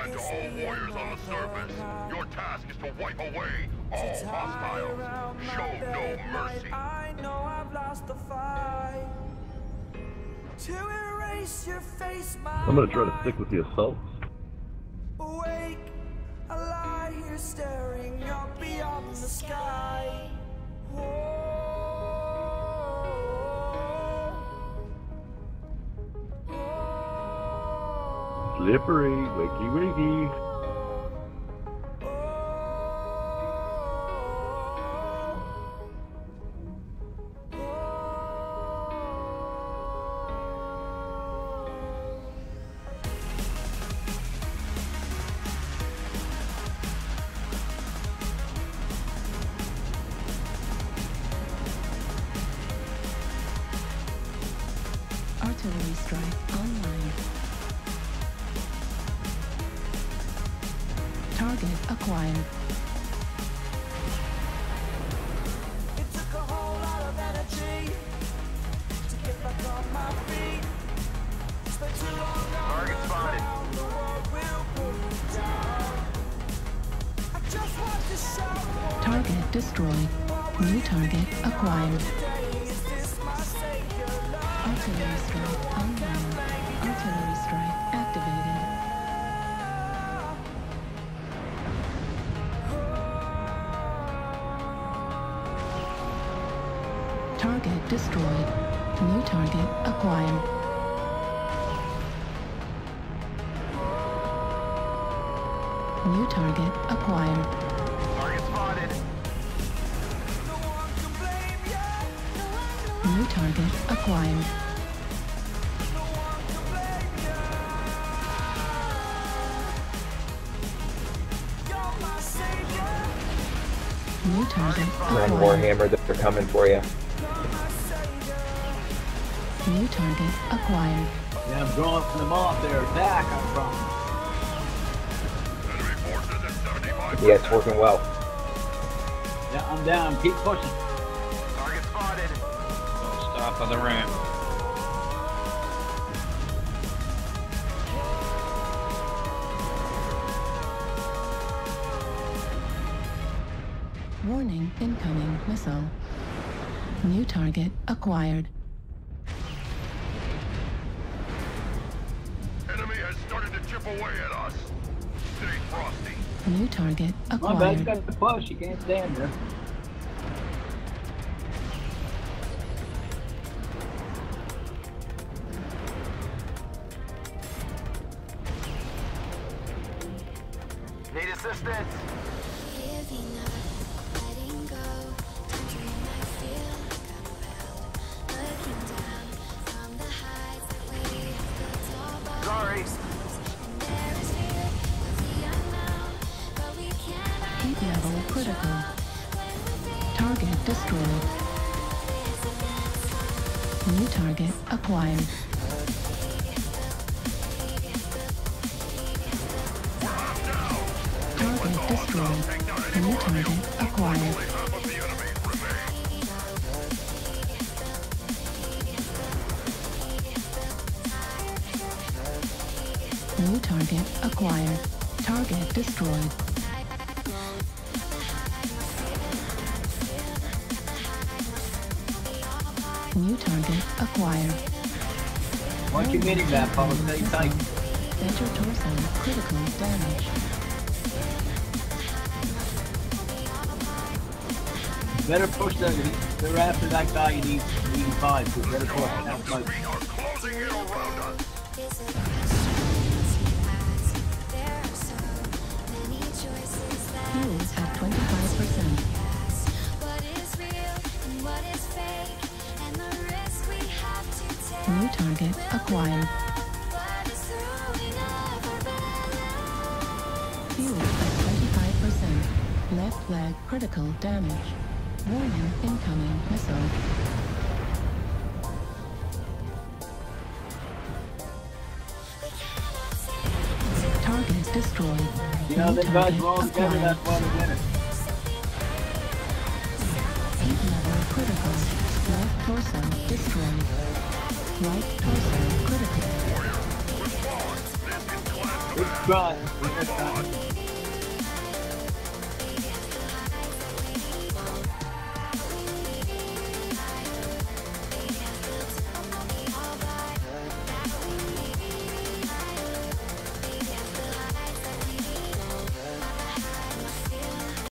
command to all warriors on the surface. Your task is to wipe away all hostiles. Show no mercy. I know I've lost the fight. To erase your face, my I'm gonna try to stick with the assaults. Awake, I lie here staring up beyond the sky. Slippery, wakey wakey. Artillery strike online. Just want to shout, Target destroyed. New target acquired. is this my savior love? Artillery strike Target destroyed. New target acquired. New target acquired. Target spotted. No one can blame ya. New target acquired. No one can blame ya. You're my savior. New target Run acquired. Warhammer, they're coming for you. You're my savior. New target acquired. Yeah, I'm drawing them off their attack, I'm from. Enemy forces at 75. Yeah, it's working well. Yeah, I'm down. Keep pushing. Target spotted. Don't stop on the ramp. Warning incoming missile. New target acquired. Enemy has started to chip away at us. Stay frosty. New target My bad, you acquired. got to push. You can't stand there. Need assistance. Cannot Heat level critical. Target destroyed. New target acquired. Target destroyed. New target acquired. New target acquired. Target destroyed. New target acquired. Watch your mini map, I'll stay tight. Center torso critical damage. Better push that. They're after that guy you need 85, so better push. That's my have to take. New target acquired. What is through we never been. Fuel at 25%. Left leg critical damage. Warning incoming missile. Target destroyed. You know, them guys all together, that's why winning. Heat level critical. Left torso destroyed. Right torso critical. Good try.